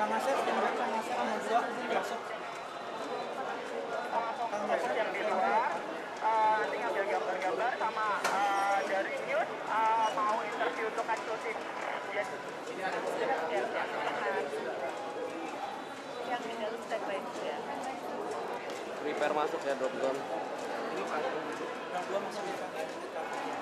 Kang Asep, yang Kang Asep nomor dua masuk. Kang Asep. yang di luar eh, nanti ngambil gambar-gambar sama eh, dari news eh, mau interview untuk eksklusif ya yang di dalam step by step ya. Prepare masuk ya drop down. Ini. Yang dua masuk di